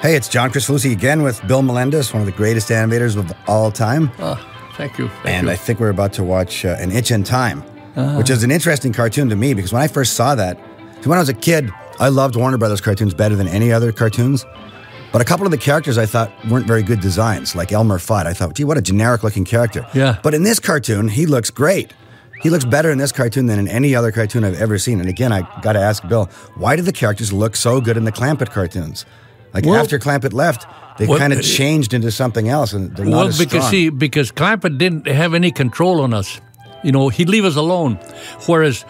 Hey, it's John Chris again with Bill Melendez, one of the greatest animators of all time. Oh, thank you. Thank and you. I think we're about to watch uh, An Itch in Time, Ah. which is an interesting cartoon to me because when I first saw that, when I was a kid, I loved Warner Brothers cartoons better than any other cartoons. But a couple of the characters I thought weren't very good designs, like Elmer Fudd. I thought, gee, what a generic looking character. Yeah. But in this cartoon, he looks great. He looks better in this cartoon than in any other cartoon I've ever seen. And again, I got to ask Bill, why do the characters look so good in the Clampett cartoons? Like Well- after Clampett left, they Well, kind uh, of changed into something else, and they're not well, as because strong. see, because Clampett didn't have any control on us. You know, he'd leave us alone. Whereas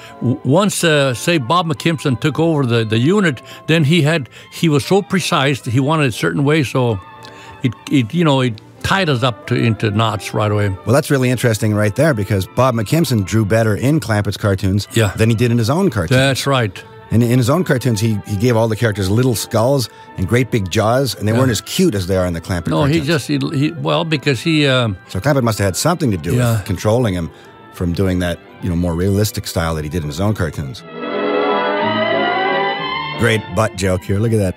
once, uh, say, Bob McKimson took over the, the unit, then he had he was so precise that he wanted it a certain way, so it, it you know it tied us up to into knots right away. Well, that's really interesting right there because Bob McKimson drew better in Clampett's cartoons Yeah. than he did in his own cartoons. That's right. And in his own cartoons, he, he gave all the characters little skulls and great big jaws, and they weren't as cute as they are in the Clampett No, cartoons. he just he, he well because he. Um, so Clampett must have had something to do Yeah. with controlling him from doing that, you know, more realistic style that he did in his own cartoons. Great butt joke here. Look at that.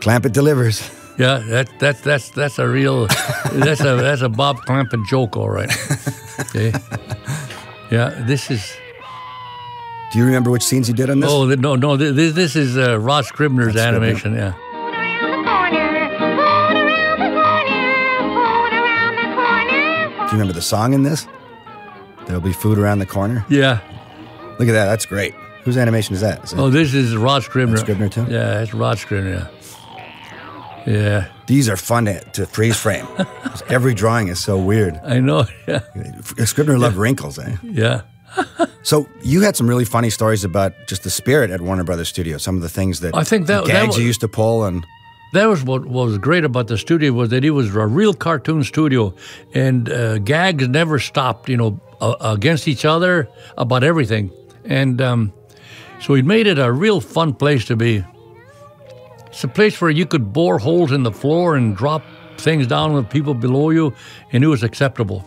Clampett delivers. Yeah, that that that's that's a real that's a that's a Bob Clampett joke, all right. Okay. Yeah, this is Do you remember which scenes he did on this? oh no no this this is uh, Rod Scribner's Scribner. animation. Yeah, Do you remember the song in this? There'll be food around the corner. yeah. Look at that. That's great. Whose animation is that? Is Oh, this is Rod Scribner. That's Scribner too? Yeah, it's Rod Scribner. Yeah, yeah. These are fun to, to freeze frame. Every drawing is so weird. I know. Yeah, Scribner loved wrinkles, eh? yeah. So you had some really funny stories about just the spirit at Warner Brothers Studio. Some of the things that I think that- the that gags you used to pull, and That was what was great about the studio was that it was a real cartoon studio, and uh, gags never stopped. You know, uh, against each other about everything, and um, so it made it a real fun place to be. It's a place where you could bore holes in the floor and drop things down on the people below you, and it was acceptable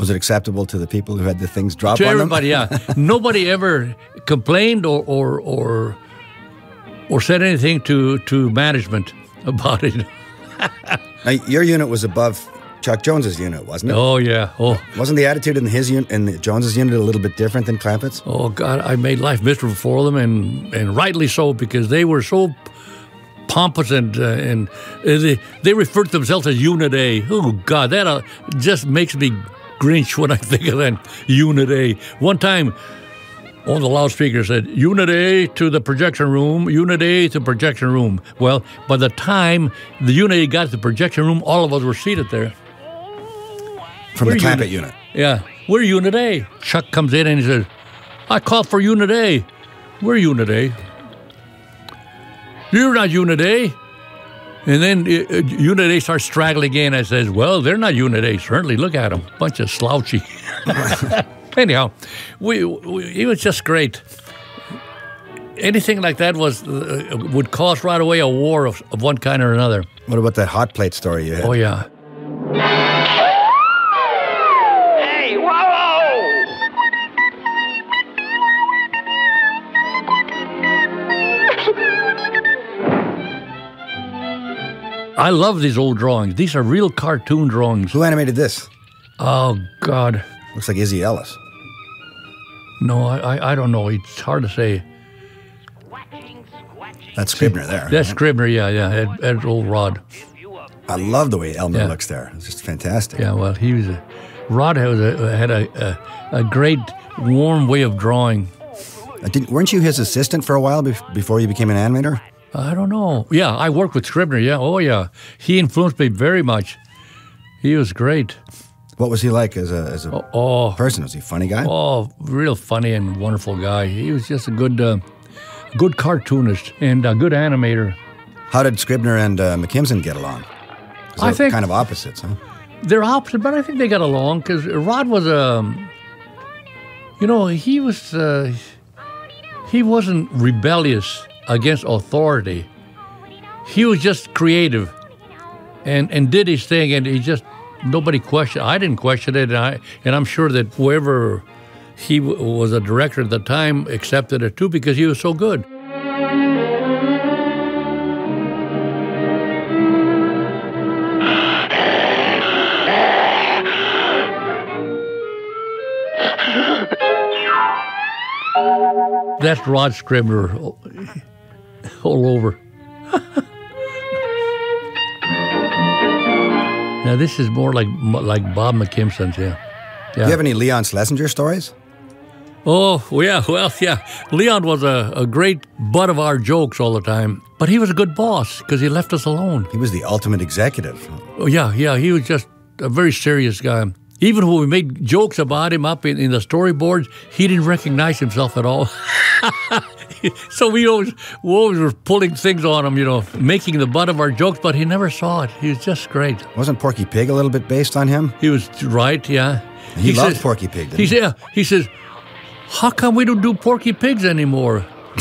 was it acceptable to the people who had the things drop to everybody. yeah, nobody ever complained or or or or said anything to to management about it. Now, your unit was above Chuck Jones's unit, wasn't it? Oh yeah. Oh. Wasn't the attitude in his unit and Jones's unit a little bit different than Clampett's? Oh God, I made life miserable for them, and and rightly so because they were so pompous and uh, and uh, they they referred to themselves as Unit A. Oh God, that uh, just makes me grinch when I think of that Unit A. One time. On the loudspeaker said, Unit A to the projection room, Unit A to projection room. Well, by the time the Unit A got to the projection room, all of us were seated there. From We're the Clampett unit- unit. Yeah, we're Unit A. Chuck comes in and he says, I called for Unit A. We're Unit A. You're not Unit A. And then uh, uh, Unit A starts straggling in. I says, Well, they're not Unit A, certainly. Look at them. Bunch of slouchy. Anyhow, we, we, it was just great. Anything like that was uh, would cause right away a war of, of one kind or another. What about that hot plate story you had? Oh, yeah. I love these old drawings. These are real cartoon drawings. Who animated this? Oh, God. Looks like Izzy Ellis. No, I, I, I don't know. It's hard to say. That's Scribner there. That's Scribner, yeah, yeah. Ed, old Rod. I love the way Elmer Yeah. looks there. It's just fantastic. Yeah, well, he was a. Rod had a, had a, a, a great, warm way of drawing. Uh, didn't- weren't you his assistant for a while bef- before you became an animator? I don't know. Yeah, I worked with Scribner, yeah. Oh, yeah. He influenced me very much. He was great. What was he like as a, as a Oh, person? Was he a funny guy? oh, real funny and wonderful guy. He was just a good, uh, good cartoonist and a good animator. How did Scribner and uh, McKimson get along? I they're think- kind of opposites, huh? they're opposite, but I think they got along because Rod was a, you know, he was uh, he wasn't rebellious against authority. He was just creative and, and did his thing, and he just, nobody questioned. I didn't question it, and, I, and I'm sure that whoever he was a director at the time accepted it too because he was so good. That's Rod Scribner all over. now this is more like like Bob McKimson's, yeah. Yeah. Do you have any Leon Schlesinger stories? Oh, yeah, well, yeah. Leon was a, a great butt of our jokes all the time, but he was a good boss because he left us alone. He was the ultimate executive. Oh, yeah, yeah, he was just a very serious guy. Even when we made jokes about him up in, in the storyboards, he didn't recognize himself at all. so we always, we always were pulling things on him, you know, making the butt of our jokes, but he never saw it. He was just great. Wasn't Porky Pig a little bit based on him? He was right, yeah. He, loved Porky Pig. He, Didn't he? yeah, he says, how come we don't do Porky Pigs anymore?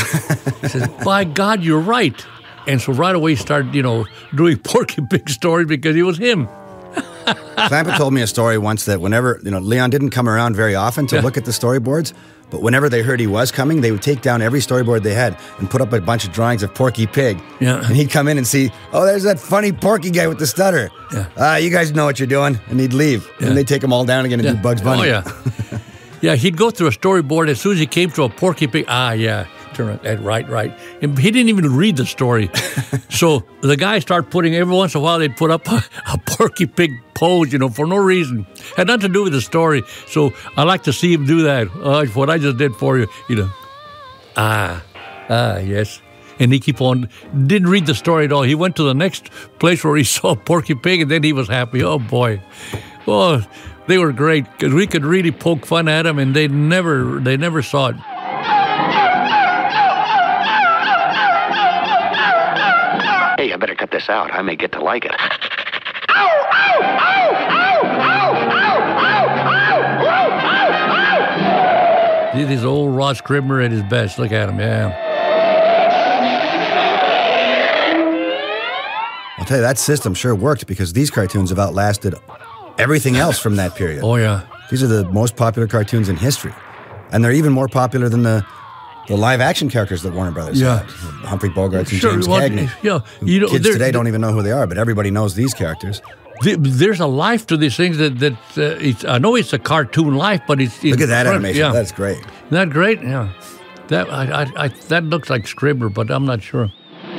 he says, by God, you're right. And so right away he started, you know, doing Porky Pig stories because he was him. Clampett told me a story once that whenever you know Leon didn't come around very often to Yeah. look at the storyboards, but whenever they heard he was coming, they would take down every storyboard they had and put up a bunch of drawings of Porky Pig. Yeah. And he'd come in and see, oh, there's that funny Porky guy with the stutter. Yeah. Ah, you guys know what you're doing, and he'd leave, Yeah. and they'd take them all down again and do Bugs Bunny. Oh, yeah. yeah, he'd go through a storyboard as soon as he came to a Porky Pig. Ah, yeah. Turn it, right, right. And he didn't even read the story. so the guy started putting, every once in a while, they'd put up a, a Porky Pig pose, you know, for no reason. Had nothing to do with the story. So I like to see him do that. Uh, what I just did for you, you know. Ah, ah, yes. And he keep on, didn't read the story at all. He went to the next place where he saw Porky Pig, and then he was happy. Oh boy, oh, they were great because we could really poke fun at them, and they never, they never saw it. Better cut this out. I may get to like it. See, This old Rod Scribner at his best. Look at him, yeah. I'll tell you, that system sure worked because these cartoons have outlasted everything else from that period. Oh yeah, These are the most popular cartoons in history, and they're even more popular than the the live action characters that Warner Brothers Yeah. had. Humphrey Bogart and Sure, James well, Cagney. yeah, you know, kids there- today don't even know who they are, but everybody knows these characters. Th- there's a life to these things that that uh, it's. I know it's a cartoon life, but it's. Look at that front- animation. Yeah, That's great. Isn't that great? Yeah, that I, I, I that looks like Scribner, but I'm not sure.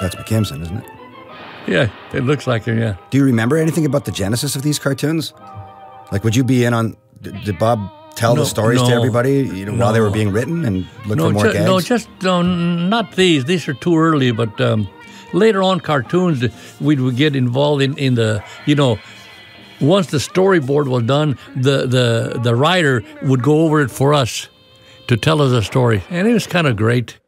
That's McKimson, isn't it? Yeah, it looks like him. Yeah. Do you remember anything about the genesis of these cartoons? Like, would you be in on? Did did Bob tell No, the stories to everybody you know, while they were being written and look No, for more gags? no, just no, not these. These are too early. But um, later on, cartoons we would get involved in, in the you know. Once the storyboard was done, the, the the writer would go over it for us to tell us a story, and it was kind of great.